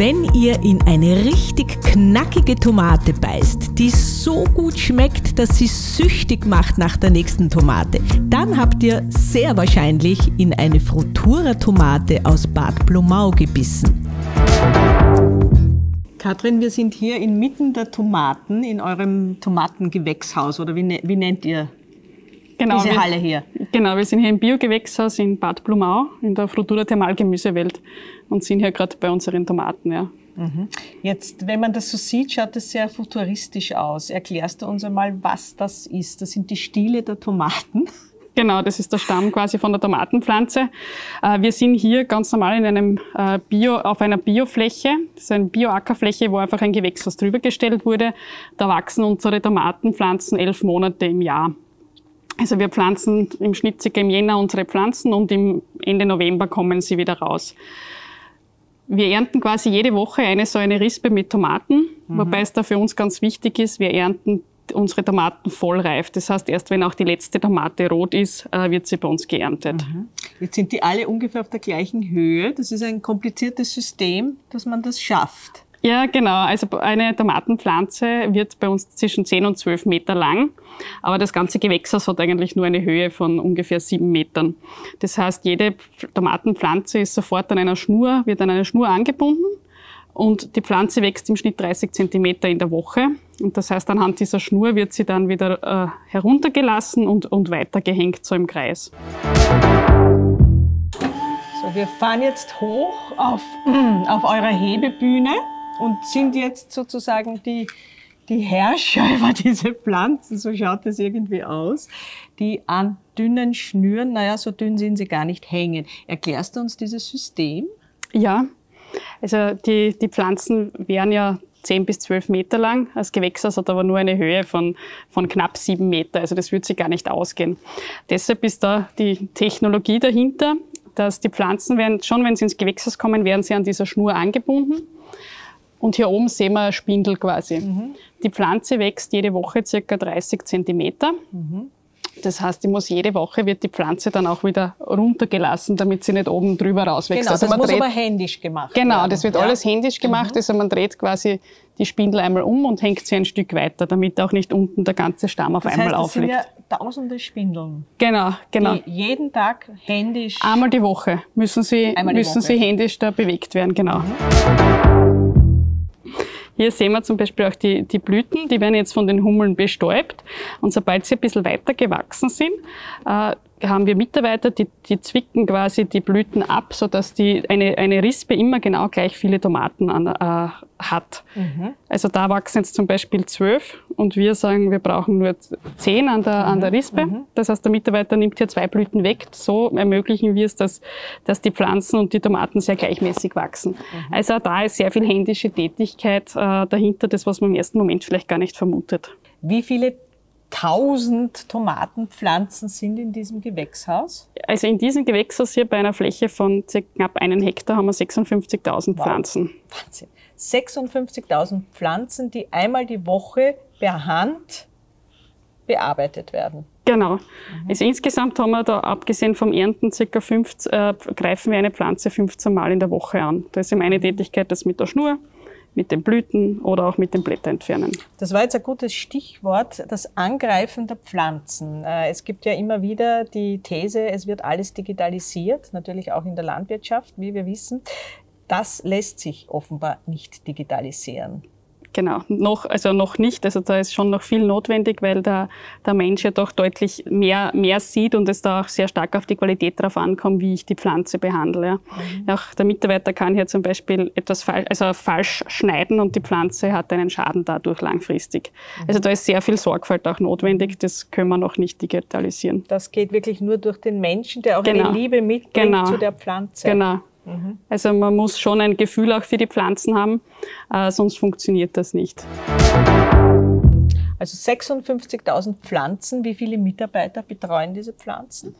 Wenn ihr in eine richtig knackige Tomate beißt, die so gut schmeckt, dass sie süchtig macht nach der nächsten Tomate, dann habt ihr sehr wahrscheinlich in eine Frutura-Tomate aus Bad Blumau gebissen. Katrin, wir sind hier inmitten der Tomaten in eurem Tomatengewächshaus oder wie, ne-, wie nennt ihr genau, diese wir, Halle hier? Genau, wir sind hier im Biogewächshaus in Bad Blumau in der Frutura Thermalgemüsewelt und sind hier gerade bei unseren Tomaten. Ja. Mhm. Jetzt, wenn man das so sieht, schaut es sehr futuristisch aus. Erklärst du uns einmal, was das ist? Das sind die Stiele der Tomaten. Genau, das ist der Stamm quasi von der Tomatenpflanze. Äh, wir sind hier ganz normal in einem äh, Bio, auf einer Biofläche. Das ist eine Bioackerfläche, wo einfach ein Gewächshaus drüber gestellt wurde. Da wachsen unsere Tomatenpflanzen elf Monate im Jahr. Also wir pflanzen im Schnitt circa im Jänner unsere Pflanzen und im Ende November kommen sie wieder raus. Wir ernten quasi jede Woche eine so eine Rispe mit Tomaten, mhm. wobei es da für uns ganz wichtig ist, wir ernten unsere Tomaten vollreif. Das heißt, erst wenn auch die letzte Tomate rot ist, äh, wird sie bei uns geerntet. Mhm. Jetzt sind die alle ungefähr auf der gleichen Höhe. Das ist ein kompliziertes System, dass man das schafft. Ja, genau. Also eine Tomatenpflanze wird bei uns zwischen 10 und 12 Meter lang. Aber das ganze Gewächshaus hat eigentlich nur eine Höhe von ungefähr 7 Metern. Das heißt, jede Tomatenpflanze ist sofort an einer Schnur, wird an einer Schnur angebunden. Und die Pflanze wächst im Schnitt 30 Zentimeter in der Woche. Und das heißt, anhand dieser Schnur wird sie dann wieder äh, heruntergelassen und, und weitergehängt so im Kreis. So, wir fahren jetzt hoch auf, auf eurer Hebebühne und sind jetzt sozusagen die, die Herrscher über diese Pflanzen, so schaut es irgendwie aus, die an dünnen Schnüren, naja, so dünn sind sie gar nicht hängen. Erklärst du uns dieses System? Ja, also die, die Pflanzen wären ja 10 bis 12 Meter lang. Das Gewächshaus hat aber nur eine Höhe von, von knapp 7 Meter. Also das würde sich gar nicht ausgehen. Deshalb ist da die Technologie dahinter, dass die Pflanzen werden, schon wenn sie ins Gewächshaus kommen, werden sie an dieser Schnur angebunden. Und hier oben sehen wir eine Spindel quasi. Mhm. Die Pflanze wächst jede Woche circa 30 Zentimeter. Mhm. Das heißt, die muss jede Woche wird die Pflanze dann auch wieder runtergelassen, damit sie nicht oben drüber rauswächst. Genau, also das muss dreht, aber händisch gemacht Genau, werden. das wird ja. alles händisch gemacht. Mhm. Also man dreht quasi die Spindel einmal um und hängt sie ein Stück weiter, damit auch nicht unten der ganze Stamm auf das einmal heißt, das aufliegt. Sind ja tausende Spindeln. Genau, genau. Die jeden Tag händisch. Einmal die Woche müssen sie, müssen Woche. sie händisch da bewegt werden, genau. Mhm. Hier sehen wir zum Beispiel auch die, die Blüten, die werden jetzt von den Hummeln bestäubt. Und sobald sie ein bisschen weiter gewachsen sind, äh, haben wir Mitarbeiter, die, die zwicken quasi die Blüten ab, sodass die, eine, eine Rispe immer genau gleich viele Tomaten an, äh, hat. Mhm. Also da wachsen jetzt zum Beispiel zwölf und wir sagen, wir brauchen nur zehn an der, mhm. an der mhm. Rispe. Mhm. Das heißt, der Mitarbeiter nimmt hier zwei Blüten weg. So ermöglichen wir es, dass, dass die Pflanzen und die Tomaten sehr gleichmäßig wachsen. Mhm. Also da ist sehr viel händische Tätigkeit äh, dahinter, das was man im ersten Moment vielleicht gar nicht vermutet. Wie viele 1000 Tomatenpflanzen sind in diesem Gewächshaus? Also in diesem Gewächshaus hier bei einer Fläche von knapp einen Hektar haben wir 56.000 wow. Pflanzen. Wahnsinn. 56.000 Pflanzen, die einmal die Woche per Hand bearbeitet werden. Genau. Mhm. Also insgesamt haben wir da, abgesehen vom Ernten, circa 15, äh, greifen wir eine Pflanze 15 Mal in der Woche an. Da ist eben eine Tätigkeit das mit der Schnur, mit den Blüten oder auch mit den Blättern entfernen. Das war jetzt ein gutes Stichwort, das Angreifen der Pflanzen. Äh, es gibt ja immer wieder die These, es wird alles digitalisiert, natürlich auch in der Landwirtschaft, wie wir wissen. Das lässt sich offenbar nicht digitalisieren. Genau, noch, also noch nicht. Also da ist schon noch viel notwendig, weil der, der Mensch ja doch deutlich mehr, mehr sieht und es da auch sehr stark auf die Qualität darauf ankommt, wie ich die Pflanze behandle. Ja. Mhm. Auch der Mitarbeiter kann hier zum Beispiel etwas falsch, also falsch schneiden und die Pflanze hat einen Schaden dadurch langfristig. Mhm. Also da ist sehr viel Sorgfalt auch notwendig. Das können wir noch nicht digitalisieren. Das geht wirklich nur durch den Menschen, der auch genau. eine Liebe mitbringt genau. zu der Pflanze. Genau. Mhm. Also man muss schon ein Gefühl auch für die Pflanzen haben, äh, sonst funktioniert das nicht. Also 56.000 Pflanzen, wie viele Mitarbeiter betreuen diese Pflanzen?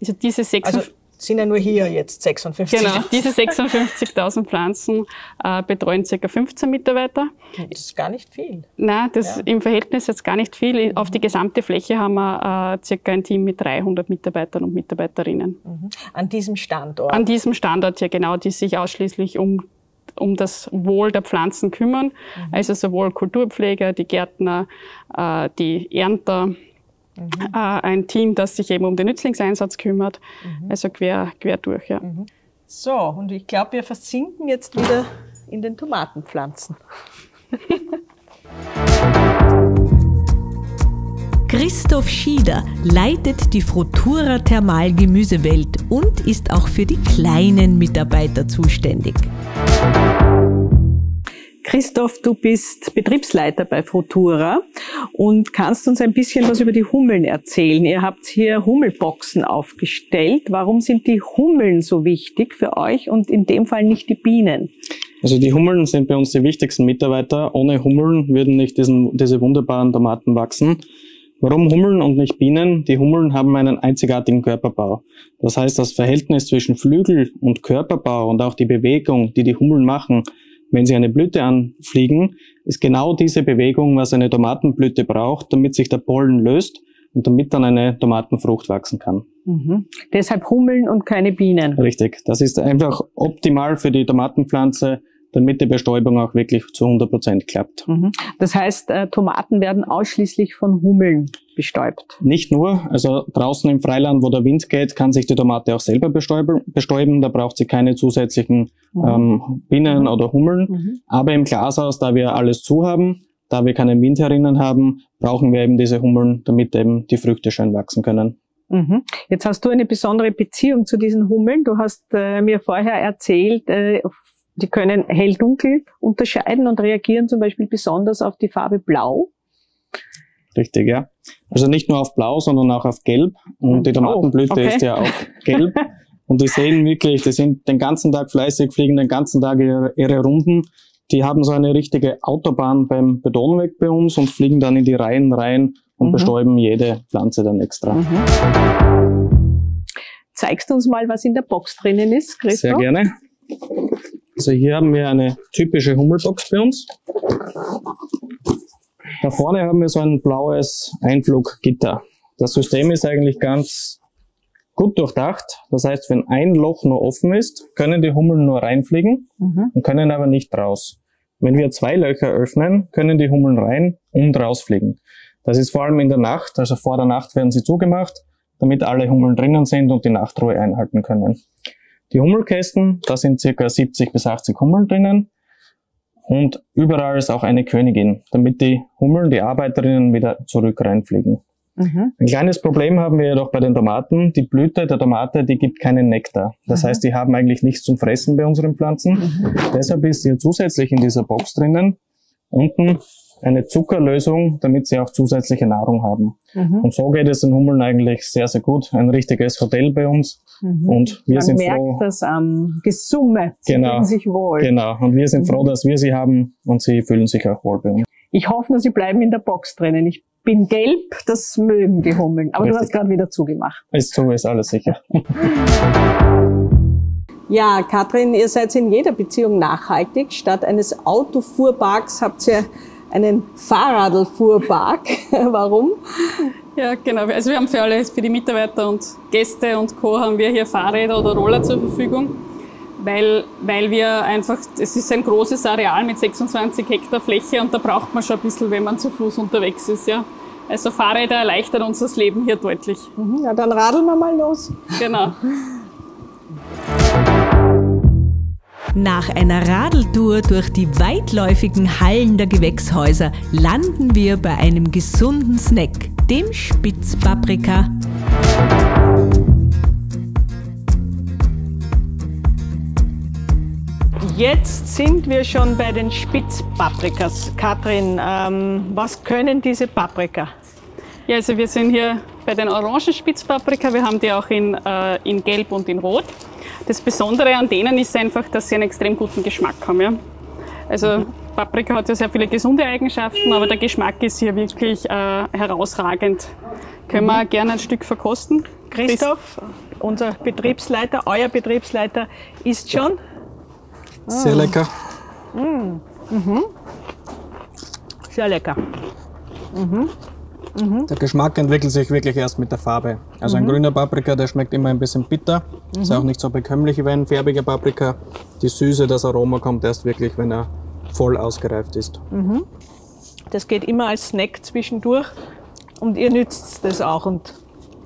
Also diese 56 also sind ja nur hier jetzt 56. Genau, diese 56.000 Pflanzen äh, betreuen ca. 15 Mitarbeiter. Das ist gar nicht viel. Nein, das ja. im Verhältnis jetzt gar nicht viel. Auf die gesamte Fläche haben wir äh, circa ein Team mit 300 Mitarbeitern und Mitarbeiterinnen. Mhm. An diesem Standort? An diesem Standort, ja genau, die sich ausschließlich um um das Wohl der Pflanzen kümmern. Mhm. Also sowohl Kulturpfleger, die Gärtner, äh, die Ernter, mhm. äh, ein Team, das sich eben um den Nützlingseinsatz kümmert. Mhm. Also quer, quer durch, ja. Mhm. So, und ich glaube, wir versinken jetzt wieder in den Tomatenpflanzen. Christoph Schieder leitet die Frutura Thermalgemüsewelt und ist auch für die kleinen Mitarbeiter zuständig. Christoph, du bist Betriebsleiter bei Frutura und kannst uns ein bisschen was über die Hummeln erzählen. Ihr habt hier Hummelboxen aufgestellt. Warum sind die Hummeln so wichtig für euch und in dem Fall nicht die Bienen? Also die Hummeln sind bei uns die wichtigsten Mitarbeiter. Ohne Hummeln würden nicht diesen, diese wunderbaren Tomaten wachsen. Warum Hummeln und nicht Bienen? Die Hummeln haben einen einzigartigen Körperbau. Das heißt, das Verhältnis zwischen Flügel und Körperbau und auch die Bewegung, die die Hummeln machen, wenn sie eine Blüte anfliegen, ist genau diese Bewegung, was eine Tomatenblüte braucht, damit sich der Pollen löst und damit dann eine Tomatenfrucht wachsen kann. Mhm. Deshalb Hummeln und keine Bienen. Richtig. Das ist einfach optimal für die Tomatenpflanze damit die Bestäubung auch wirklich zu 100 Prozent klappt. Mhm. Das heißt, äh, Tomaten werden ausschließlich von Hummeln bestäubt? Nicht nur. Also draußen im Freiland, wo der Wind geht, kann sich die Tomate auch selber bestäuben. bestäuben. Da braucht sie keine zusätzlichen mhm. ähm, Bienen mhm. oder Hummeln. Mhm. Aber im Glashaus, da wir alles zu haben, da wir keinen Wind herinnen haben, brauchen wir eben diese Hummeln, damit eben die Früchte schön wachsen können. Mhm. Jetzt hast du eine besondere Beziehung zu diesen Hummeln. Du hast äh, mir vorher erzählt, äh, die können hell-dunkel unterscheiden und reagieren zum Beispiel besonders auf die Farbe Blau. Richtig, ja. Also nicht nur auf Blau, sondern auch auf Gelb. Und die oh, Tomatenblüte oh, okay. ist ja auch gelb. Und die sehen wirklich, die sind den ganzen Tag fleißig, fliegen den ganzen Tag ihre, ihre Runden. Die haben so eine richtige Autobahn beim Betonweg bei uns und fliegen dann in die Reihen rein und mhm. bestäuben jede Pflanze dann extra. Mhm. Zeigst du uns mal, was in der Box drinnen ist, Christoph? Sehr gerne. Also hier haben wir eine typische Hummelbox bei uns. Da vorne haben wir so ein blaues Einfluggitter. Das System ist eigentlich ganz gut durchdacht. Das heißt, wenn ein Loch nur offen ist, können die Hummeln nur reinfliegen mhm. und können aber nicht raus. Wenn wir zwei Löcher öffnen, können die Hummeln rein und rausfliegen. Das ist vor allem in der Nacht, also vor der Nacht werden sie zugemacht, damit alle Hummeln drinnen sind und die Nachtruhe einhalten können. Die Hummelkästen, da sind circa 70 bis 80 Hummeln drinnen. Und überall ist auch eine Königin, damit die Hummeln, die Arbeiterinnen wieder zurück reinfliegen. Mhm. Ein kleines Problem haben wir jedoch bei den Tomaten. Die Blüte der Tomate, die gibt keinen Nektar. Das mhm. heißt, die haben eigentlich nichts zum Fressen bei unseren Pflanzen. Mhm. Deshalb ist hier zusätzlich in dieser Box drinnen unten eine Zuckerlösung, damit sie auch zusätzliche Nahrung haben. Mhm. Und so geht es den Hummeln eigentlich sehr, sehr gut. Ein richtiges Hotel bei uns. Mhm. Und wir Man sind merkt froh. das am Gesumme. Sie genau. fühlen sich wohl. Genau. Und wir sind mhm. froh, dass wir sie haben und sie fühlen sich auch wohl bei uns. Ich hoffe nur, sie bleiben in der Box drinnen. Ich bin gelb, das mögen die Hummeln. Aber Richtig. du hast gerade wieder zugemacht. Ist zu, ist alles sicher. Ja, Katrin, ihr seid in jeder Beziehung nachhaltig. Statt eines Autofuhrparks habt ihr einen Fahrradlfuhrpark. Warum? Ja, genau. Also wir haben für alle, für die Mitarbeiter und Gäste und Co. haben wir hier Fahrräder oder Roller zur Verfügung, weil, weil wir einfach, es ist ein großes Areal mit 26 Hektar Fläche und da braucht man schon ein bisschen, wenn man zu Fuß unterwegs ist, ja. Also Fahrräder erleichtern uns das Leben hier deutlich. Mhm, ja, dann radeln wir mal los. Genau. Nach einer Radeltour durch die weitläufigen Hallen der Gewächshäuser landen wir bei einem gesunden Snack, dem Spitzpaprika. Jetzt sind wir schon bei den Spitzpaprikas. Katrin, ähm, was können diese Paprika? Ja, also wir sind hier bei den orangen Spitzpaprika. Wir haben die auch in, äh, in Gelb und in Rot. Das Besondere an denen ist einfach, dass sie einen extrem guten Geschmack haben. Ja? Also mhm. Paprika hat ja sehr viele gesunde Eigenschaften, aber der Geschmack ist hier wirklich äh, herausragend. Können mhm. wir gerne ein Stück verkosten? Christoph, unser Betriebsleiter, euer Betriebsleiter, isst schon. Sehr lecker. Mhm. Mhm. Sehr lecker. Mhm. Mhm. Der Geschmack entwickelt sich wirklich erst mit der Farbe. Also ein grüner Paprika, der schmeckt immer ein bisschen bitter. Ist auch nicht so bekömmlich wie ein färbiger Paprika. Die Süße, das Aroma kommt erst wirklich, wenn er voll ausgereift ist. Das geht immer als Snack zwischendurch und ihr nützt das auch und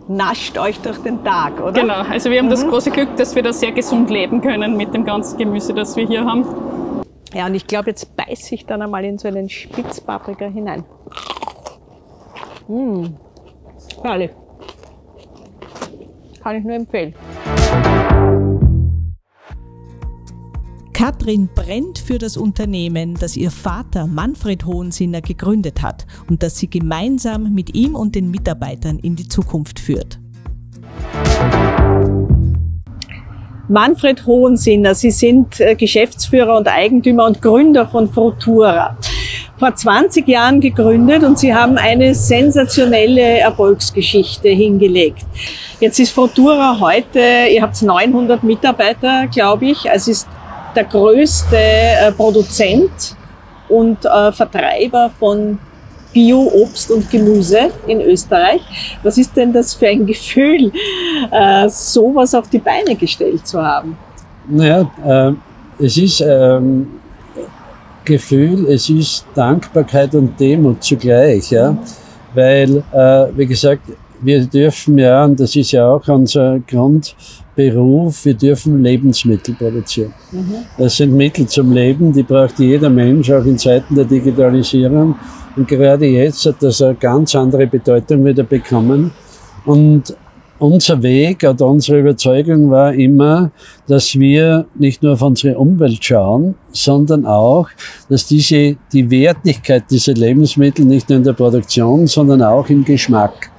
nascht euch durch den Tag, oder? Genau, also wir haben das große Glück, dass wir da sehr gesund leben können mit dem ganzen Gemüse, das wir hier haben. Ja, und ich glaube, jetzt beiße ich dann einmal in so einen Spitzpaprika hinein. Mmh. Herrlich. Kann ich nur empfehlen. Katrin brennt für das Unternehmen, das ihr Vater Manfred Hohensinner gegründet hat und das sie gemeinsam mit ihm und den Mitarbeitern in die Zukunft führt. Manfred Hohensinner, Sie sind äh, Geschäftsführer und Eigentümer und Gründer von Frutura. Vor 20 Jahren gegründet und Sie haben eine sensationelle Erfolgsgeschichte hingelegt. Jetzt ist Frutura heute, ihr habt 900 Mitarbeiter, glaube ich. Es ist der größte äh, Produzent und äh, Vertreiber von Bio-Obst und Gemüse in Österreich. Was ist denn das für ein Gefühl, äh, sowas auf die Beine gestellt zu haben? Naja, äh, es ist ähm, Gefühl, es ist Dankbarkeit und Demut zugleich, ja. Weil, äh, wie gesagt, wir dürfen ja, und das ist ja auch unser Grundberuf, wir dürfen Lebensmittel produzieren. Das sind Mittel zum Leben, die braucht jeder Mensch, auch in Zeiten der Digitalisierung. Und gerade jetzt hat das eine ganz andere Bedeutung wieder bekommen. Und unser Weg oder unsere Überzeugung war immer, dass wir nicht nur auf unsere Umwelt schauen, sondern auch, dass diese, die Wertigkeit dieser Lebensmittel nicht nur in der Produktion, sondern auch im Geschmack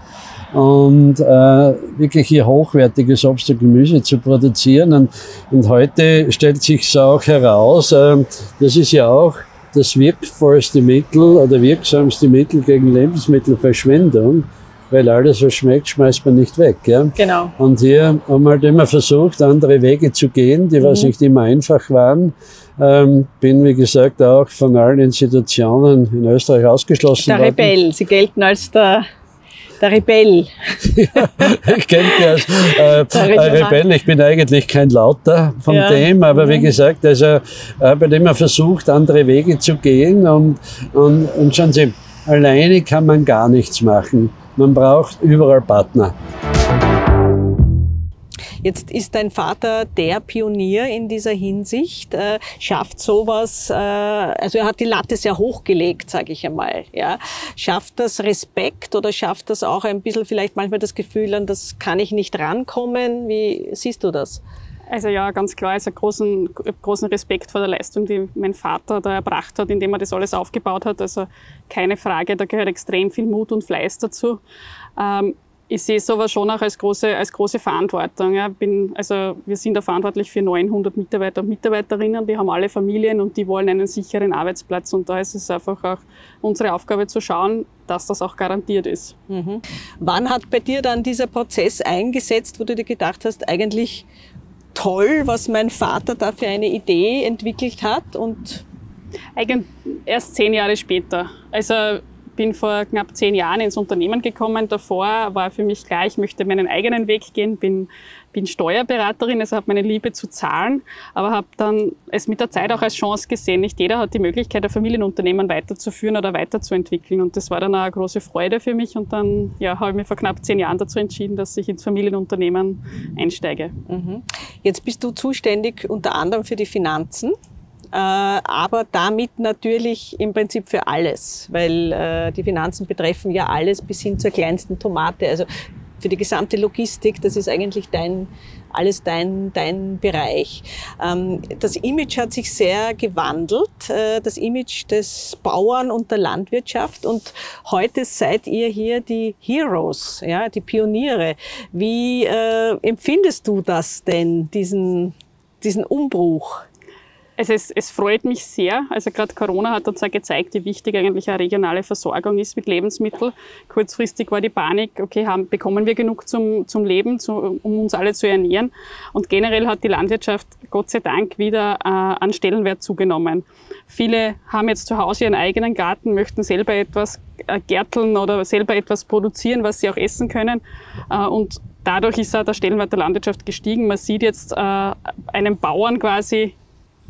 und äh, wirklich hier hochwertiges Obst und Gemüse zu produzieren. Und, und heute stellt sich auch heraus, äh, das ist ja auch das wirkvollste Mittel oder wirksamste Mittel gegen Lebensmittelverschwendung, weil alles, was schmeckt, schmeißt man nicht weg. Ja? Genau. Und hier haben wir halt immer versucht, andere Wege zu gehen, die was nicht immer einfach waren. Ähm, bin, wie gesagt, auch von allen Institutionen in Österreich ausgeschlossen Der worden. Rebell, Sie gelten als der, der Rebell. ich kenne als äh, Rebell. Ich bin eigentlich kein Lauter von Ja. dem, aber wie gesagt, also habe halt immer versucht, andere Wege zu gehen und, und, und schauen Sie, alleine kann man gar nichts machen. Man braucht überall Partner. Jetzt ist dein Vater der Pionier in dieser Hinsicht, äh, schafft sowas, äh, also er hat die Latte sehr hochgelegt, sage ich einmal. Ja. Schafft das Respekt oder schafft das auch ein bisschen vielleicht manchmal das Gefühl, an das kann ich nicht rankommen? Wie siehst du das? Also ja, ganz klar, also großen, großen Respekt vor der Leistung, die mein Vater da erbracht hat, indem er das alles aufgebaut hat. Also keine Frage, da gehört extrem viel Mut und Fleiß dazu. Ähm, ich sehe es aber schon auch als große, als große Verantwortung. Ja. Bin, also wir sind da verantwortlich für 900 Mitarbeiter und Mitarbeiterinnen, die haben alle Familien und die wollen einen sicheren Arbeitsplatz. Und da ist es einfach auch unsere Aufgabe zu schauen, dass das auch garantiert ist. Wann hat bei dir dann dieser Prozess eingesetzt, wo du dir gedacht hast, eigentlich toll, was mein Vater da für eine Idee entwickelt hat und Eigentlich erst zehn Jahre später. Also bin vor knapp zehn Jahren ins Unternehmen gekommen. Davor war für mich klar, ich möchte meinen eigenen Weg gehen, bin, bin Steuerberaterin, also habe meine Liebe zu Zahlen, aber habe dann es mit der Zeit auch als Chance gesehen. Nicht jeder hat die Möglichkeit, ein Familienunternehmen weiterzuführen oder weiterzuentwickeln. Und das war dann auch eine große Freude für mich. Und dann ja, habe ich mich vor knapp zehn Jahren dazu entschieden, dass ich ins Familienunternehmen einsteige. Jetzt bist du zuständig unter anderem für die Finanzen, äh, aber damit natürlich im Prinzip für alles, weil äh, die Finanzen betreffen ja alles bis hin zur kleinsten Tomate. Also für die gesamte Logistik, das ist eigentlich dein, alles dein, dein Bereich. Ähm, das Image hat sich sehr gewandelt, äh, das Image des Bauern und der Landwirtschaft. Und heute seid ihr hier die Heroes, ja, die Pioniere. Wie äh, empfindest du das denn, diesen, diesen Umbruch? Also es, es freut mich sehr. Also gerade Corona hat uns ja gezeigt, wie wichtig eigentlich eine regionale Versorgung ist mit Lebensmitteln. Kurzfristig war die Panik, okay, haben, bekommen wir genug zum, zum Leben, zu, um uns alle zu ernähren. Und generell hat die Landwirtschaft Gott sei Dank wieder äh, an Stellenwert zugenommen. Viele haben jetzt zu Hause ihren eigenen Garten, möchten selber etwas äh, gärteln oder selber etwas produzieren, was sie auch essen können. Äh, und dadurch ist auch der Stellenwert der Landwirtschaft gestiegen. Man sieht jetzt äh, einen Bauern quasi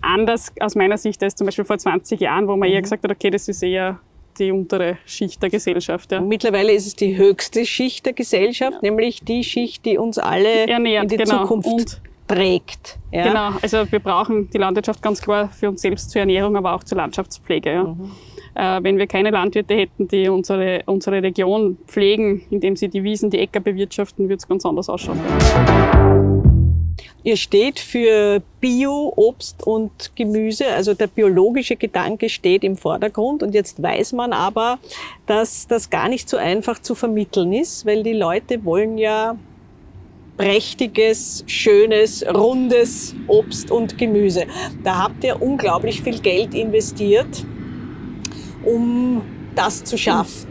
anders aus meiner Sicht als zum Beispiel vor 20 Jahren, wo man eher mhm. gesagt hat, okay, das ist eher die untere Schicht der Gesellschaft. Ja. Mittlerweile ist es die höchste Schicht der Gesellschaft, ja. nämlich die Schicht, die uns alle Ernährt, in die genau. Zukunft Und trägt. Ja. Genau, also wir brauchen die Landwirtschaft ganz klar für uns selbst zur Ernährung, aber auch zur Landschaftspflege. Ja. Mhm. Äh, wenn wir keine Landwirte hätten, die unsere, unsere Region pflegen, indem sie die Wiesen, die Äcker bewirtschaften, würde es ganz anders ausschauen. Ihr steht für Bio, Obst und Gemüse, also der biologische Gedanke steht im Vordergrund und jetzt weiß man aber, dass das gar nicht so einfach zu vermitteln ist, weil die Leute wollen ja prächtiges, schönes, rundes Obst und Gemüse. Da habt ihr unglaublich viel Geld investiert, um das zu schaffen.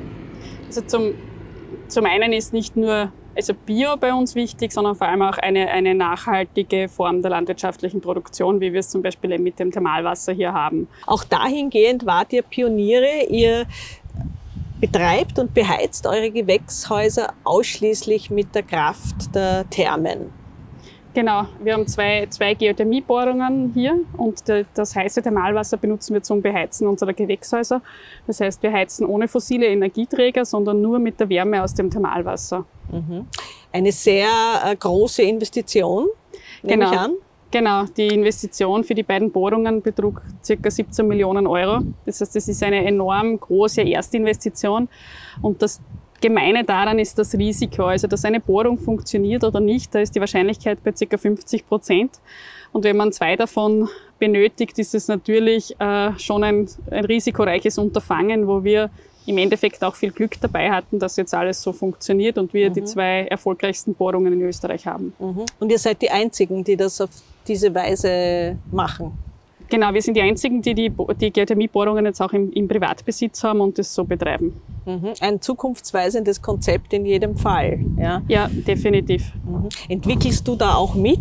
Also zum, zum einen ist nicht nur also Bio bei uns wichtig, sondern vor allem auch eine, eine nachhaltige Form der landwirtschaftlichen Produktion, wie wir es zum Beispiel mit dem Thermalwasser hier haben. Auch dahingehend wart ihr Pioniere. Ihr betreibt und beheizt eure Gewächshäuser ausschließlich mit der Kraft der Thermen. Genau, wir haben zwei, zwei Geothermiebohrungen hier und das heiße Thermalwasser benutzen wir zum Beheizen unserer Gewächshäuser. Das heißt, wir heizen ohne fossile Energieträger, sondern nur mit der Wärme aus dem Thermalwasser. Mhm. Eine sehr äh, große Investition, nehme genau. ich an. Genau, die Investition für die beiden Bohrungen betrug ca. 17 Millionen Euro. Das heißt, das ist eine enorm große Erstinvestition. Und das Gemeine daran ist das Risiko. Also, dass eine Bohrung funktioniert oder nicht, da ist die Wahrscheinlichkeit bei ca. 50 Prozent. Und wenn man zwei davon benötigt, ist es natürlich äh, schon ein, ein risikoreiches Unterfangen, wo wir im Endeffekt auch viel Glück dabei hatten, dass jetzt alles so funktioniert und wir mhm. die zwei erfolgreichsten Bohrungen in Österreich haben. Mhm. Und ihr seid die Einzigen, die das auf diese Weise machen? Genau, wir sind die Einzigen, die die, die Geothermiebohrungen jetzt auch im, im, Privatbesitz haben und das so betreiben. Mhm. Ein zukunftsweisendes Konzept in jedem Fall. Ja, ja definitiv. Mhm. Entwickelst du da auch mit?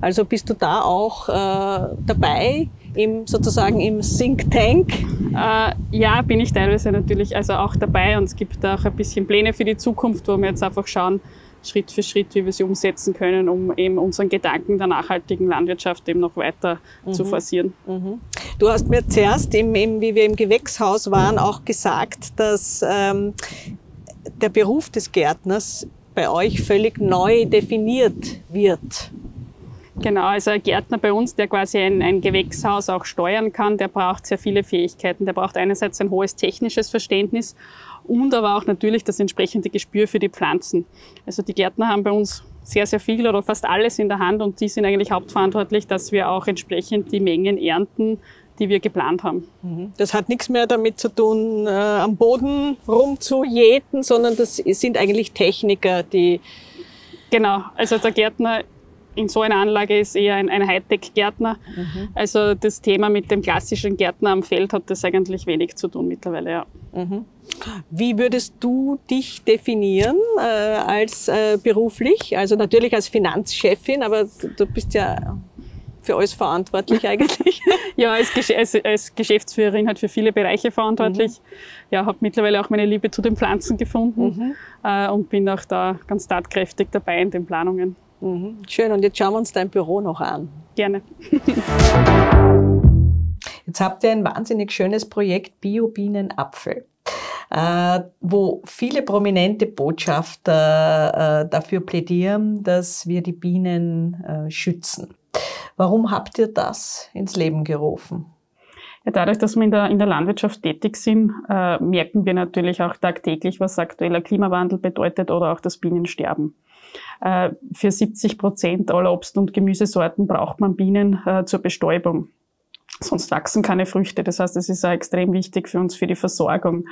Also bist du da auch äh, dabei? Im, sozusagen im Think Tank? Äh, ja, bin ich teilweise natürlich also auch dabei und es gibt auch ein bisschen Pläne für die Zukunft, wo wir jetzt einfach schauen, Schritt für Schritt, wie wir sie umsetzen können, um eben unseren Gedanken der nachhaltigen Landwirtschaft eben noch weiter mhm. zu forcieren. Mhm. Du hast mir zuerst, im, im, wie wir im Gewächshaus waren, auch gesagt, dass ähm, der Beruf des Gärtners bei euch völlig neu definiert wird. Genau, also ein Gärtner bei uns, der quasi ein, ein, Gewächshaus auch steuern kann, der braucht sehr viele Fähigkeiten. Der braucht einerseits ein hohes technisches Verständnis und aber auch natürlich das entsprechende Gespür für die Pflanzen. Also die Gärtner haben bei uns sehr, sehr viel oder fast alles in der Hand und die sind eigentlich hauptverantwortlich, dass wir auch entsprechend die Mengen ernten, die wir geplant haben. Mhm. Das hat nichts mehr damit zu tun, äh, am Boden rumzujäten, sondern das sind eigentlich Techniker, die... Genau, also der Gärtner in so einer Anlage ist eher ein, ein Hightech-Gärtner. Mhm. Also das Thema mit dem klassischen Gärtner am Feld hat das eigentlich wenig zu tun mittlerweile, ja. Mhm. Wie würdest du dich definieren äh, als äh, beruflich? Also natürlich als Finanzchefin, aber du, du bist ja für alles verantwortlich eigentlich. ja, als, als, als, Geschäftsführerin halt für viele Bereiche verantwortlich. Mhm. Ja, habe mittlerweile auch meine Liebe zu den Pflanzen gefunden mhm. äh, und bin auch da ganz tatkräftig dabei in den Planungen. Mhm. Schön, und jetzt schauen wir uns dein Büro noch an. Gerne. jetzt habt ihr ein wahnsinnig schönes Projekt Bio-Bienen-Apfel. Äh, wo viele prominente Botschafter äh, dafür plädieren, dass wir die Bienen äh, schützen. Warum habt ihr das ins Leben gerufen? Ja, dadurch, dass wir in der, in der Landwirtschaft tätig sind, äh, merken wir natürlich auch tagtäglich, was aktueller Klimawandel bedeutet oder auch das Bienensterben. Äh, für 70 Prozent aller Obst- und Gemüsesorten braucht man Bienen äh, zur Bestäubung. Sonst wachsen keine Früchte. Das heißt, es ist auch extrem wichtig für uns für die Versorgung.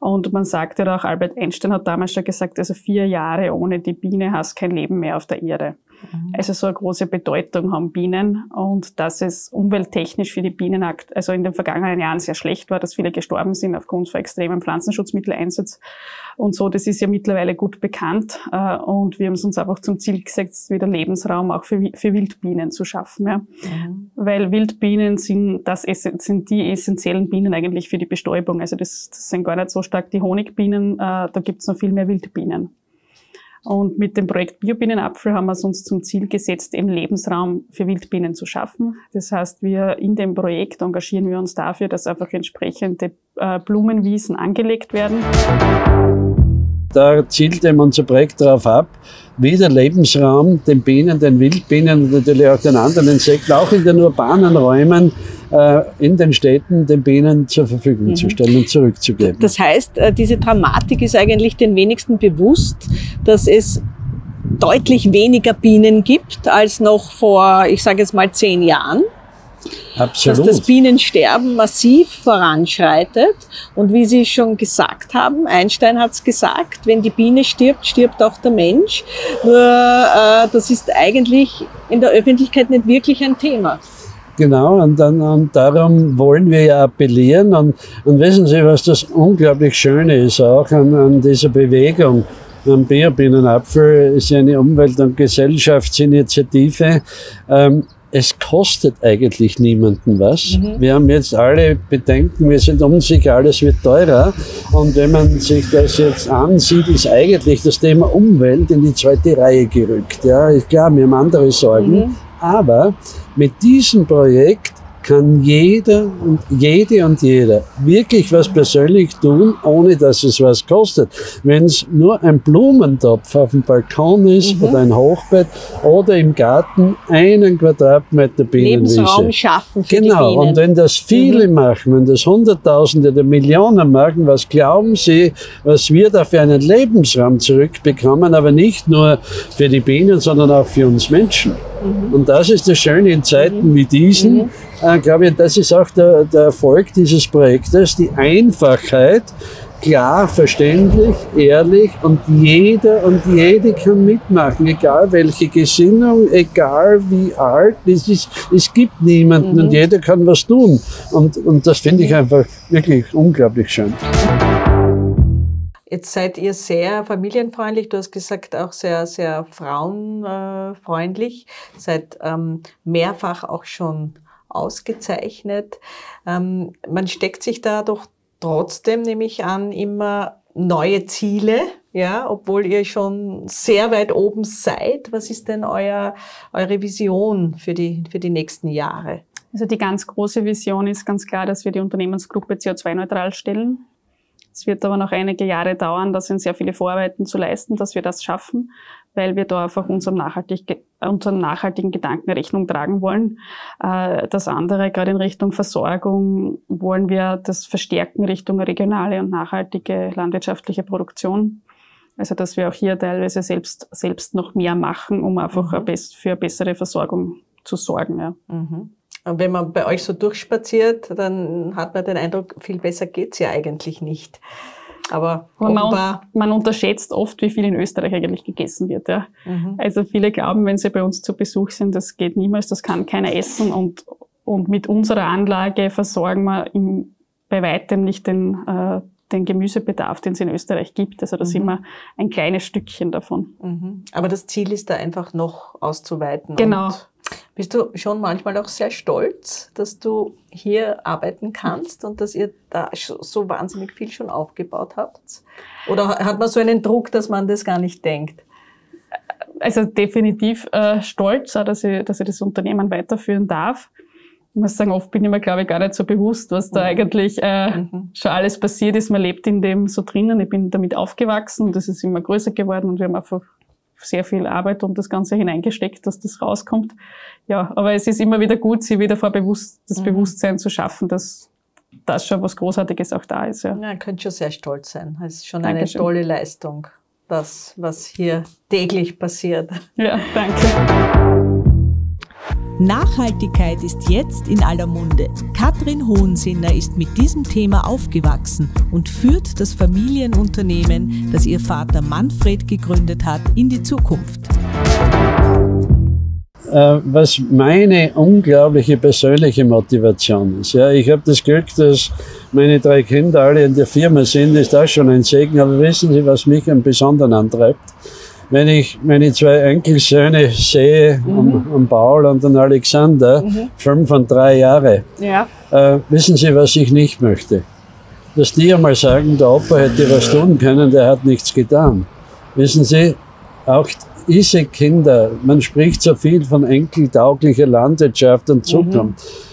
Und man sagt ja auch, Albert Einstein hat damals schon gesagt, also vier Jahre ohne die Biene hast kein Leben mehr auf der Erde. Also so eine große Bedeutung haben Bienen und dass es umwelttechnisch für die Bienen, also in den vergangenen Jahren sehr schlecht war, dass viele gestorben sind aufgrund von extremen Pflanzenschutzmitteleinsatz und so. Das ist ja mittlerweile gut bekannt äh, und wir haben es uns einfach zum Ziel gesetzt, wieder Lebensraum auch für, für Wildbienen zu schaffen. Ja. Mhm. Weil Wildbienen sind, das, sind die essentiellen Bienen eigentlich für die Bestäubung. Also das, das sind gar nicht so stark die Honigbienen, äh, da gibt es noch viel mehr Wildbienen. Und mit dem Projekt Biobienenapfel haben wir es uns zum Ziel gesetzt, eben Lebensraum für Wildbienen zu schaffen. Das heißt, wir in dem Projekt engagieren wir uns dafür, dass einfach entsprechende äh, Blumenwiesen angelegt werden. Da zielt eben unser Projekt darauf ab, wieder Lebensraum den Bienen, den Wildbienen und natürlich auch den anderen Insekten, auch in den urbanen Räumen in den Städten den Bienen zur Verfügung mhm. zu stellen und zurückzugeben. Das heißt, äh, diese Dramatik ist eigentlich den wenigsten bewusst, dass es deutlich weniger Bienen gibt als noch vor, ich sage jetzt mal, zehn Jahren. Absolut. Dass das Bienensterben massiv voranschreitet. Und wie Sie schon gesagt haben, Einstein hat es gesagt, wenn die Biene stirbt, stirbt auch der Mensch. Nur äh, das ist eigentlich in der Öffentlichkeit nicht wirklich ein Thema. Genau, und, dann, und darum wollen wir ja appellieren. Und, und wissen Sie, was das unglaublich Schöne ist auch an, an dieser Bewegung? Am Bierbienenapfel ist ja eine Umwelt- und Gesellschaftsinitiative. Ähm, es kostet eigentlich niemanden was. Mhm. Wir haben jetzt alle Bedenken, wir sind unsicher, alles wird teurer. Und wenn man sich das jetzt ansieht, ist eigentlich das Thema Umwelt in die zweite Reihe gerückt. Ja, ich glaube, wir haben andere Sorgen. Mhm. Aber mit diesem Projekt kann jeder und jede und jeder wirklich was persönlich tun, ohne dass es was kostet. Wenn es nur ein Blumentopf auf dem Balkon ist mhm. oder ein Hochbett oder im Garten einen Quadratmeter Bienenwiese. Lebensraum schaffen für Genau, die und wenn das viele mhm. machen, wenn das Hunderttausende oder Millionen machen, was glauben Sie, was wir da für einen Lebensraum zurückbekommen, aber nicht nur für die Bienen, sondern auch für uns Menschen. Mhm. Und das ist das Schöne in Zeiten mhm. wie diesen, mhm. Äh, glaube ich, das ist auch der, der Erfolg dieses Projektes, die Einfachheit, klar, verständlich, ehrlich und jeder und jede kann mitmachen, egal welche Gesinnung, egal wie alt, es, ist, es gibt niemanden mhm. und jeder kann was tun. Und, und das finde ich mhm. einfach wirklich unglaublich schön. Jetzt seid ihr sehr familienfreundlich, du hast gesagt auch sehr, sehr frauenfreundlich, seid ähm, mehrfach auch schon ausgezeichnet. Ähm, man steckt sich da doch trotzdem, nehme ich an, immer neue Ziele, ja, obwohl ihr schon sehr weit oben seid. Was ist denn euer, eure Vision für die, für die nächsten Jahre? Also die ganz große Vision ist ganz klar, dass wir die Unternehmensgruppe CO2-neutral stellen. Es wird aber noch einige Jahre dauern, da sind sehr viele Vorarbeiten zu leisten, dass wir das schaffen, weil wir da einfach unserem, nachhaltig, unserem nachhaltigen Gedanken Rechnung tragen wollen. Äh, das andere, gerade in Richtung Versorgung, wollen wir das verstärken Richtung regionale und nachhaltige landwirtschaftliche Produktion. Also, dass wir auch hier teilweise selbst, selbst noch mehr machen, um einfach mhm. für eine bessere Versorgung zu sorgen. Ja. Mhm. Und wenn man bei euch so durchspaziert, dann hat man den Eindruck, viel besser geht's ja eigentlich nicht. Aber man, man, unterschätzt oft, wie viel in Österreich eigentlich gegessen wird. Ja. Mhm. Also viele glauben, wenn sie bei uns zu Besuch sind, das geht niemals, das kann keiner essen. Und, und mit unserer Anlage versorgen wir im, bei weitem nicht den, äh, den Gemüsebedarf, den es in Österreich gibt. Also da mhm. sind wir ein kleines Stückchen davon. Mhm. Aber das Ziel ist da einfach noch auszuweiten. Genau. Bist du schon manchmal auch sehr stolz, dass du hier arbeiten kannst und dass ihr da so wahnsinnig viel schon aufgebaut habt? Oder hat man so einen Druck, dass man das gar nicht denkt? Also definitiv äh, stolz, dass ich, dass ich das Unternehmen weiterführen darf. Ich muss sagen, oft bin ich mir, glaube ich, gar nicht so bewusst, was da mhm. eigentlich äh, mhm. schon alles passiert ist. Man lebt in dem so drinnen. Ich bin damit aufgewachsen und das ist immer größer geworden und wir haben einfach sehr viel Arbeit und das Ganze hineingesteckt, dass das rauskommt. Ja, aber es ist immer wieder gut, sie wieder vor Bewusst das mhm. Bewusstsein zu schaffen, dass das schon was Großartiges auch da ist. Ja, ja könnt schon sehr stolz sein. Es ist schon Dankeschön. eine tolle Leistung, das, was hier täglich passiert. Ja, danke. Nachhaltigkeit ist jetzt in aller Munde. Katrin Hohensinner ist mit diesem Thema aufgewachsen und führt das Familienunternehmen, das ihr Vater Manfred gegründet hat, in die Zukunft. äh, was meine unglaubliche persönliche Motivation ist. Ja, ich habe das Glück, dass meine drei Kinder alle in der Firma sind, ist auch schon ein Segen. Aber wissen Sie, was mich im Besonderen antreibt? Wenn ich meine zwei Enkelsöhne sehe, mhm. am Paul und den Alexander, mhm. fünf und drei Jahre, ja. äh, wissen Sie, was ich nicht möchte? Dass die einmal sagen, der Opa hätte was tun können, der hat nichts getan. Wissen Sie, auch diese Kinder, man spricht so viel von enkeltauglicher Landwirtschaft und Zukunft. Mhm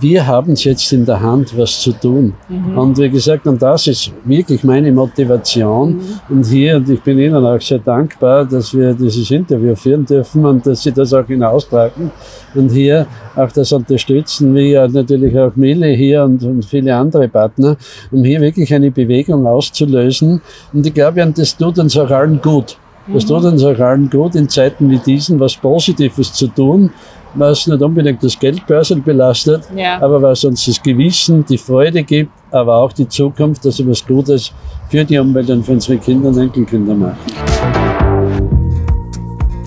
wir haben es jetzt in der Hand, was zu tun. Mhm. Und wie gesagt, und das ist wirklich meine Motivation. Mhm. Und hier, und ich bin Ihnen auch sehr dankbar, dass wir dieses Interview führen dürfen und dass Sie das auch hinaustragen und hier auch das unterstützen, wie ja natürlich auch Mille hier und, und viele andere Partner, um hier wirklich eine Bewegung auszulösen. Und ich glaube, das tut uns auch allen gut. Das tut uns auch allen gut, in Zeiten wie diesen was Positives zu tun was nicht unbedingt das Geldbörsel belastet, ja. aber was uns das Gewissen, die Freude gibt, aber auch die Zukunft, dass wir was Gutes für die Umwelt und für unsere Kinder und Enkelkinder machen.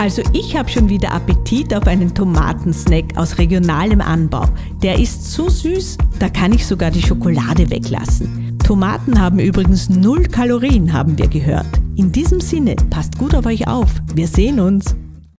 Also ich habe schon wieder Appetit auf einen Tomatensnack aus regionalem Anbau. Der ist so süß, da kann ich sogar die Schokolade weglassen. Tomaten haben übrigens null Kalorien, haben wir gehört. In diesem Sinne, passt gut auf euch auf. Wir sehen uns.